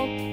hope.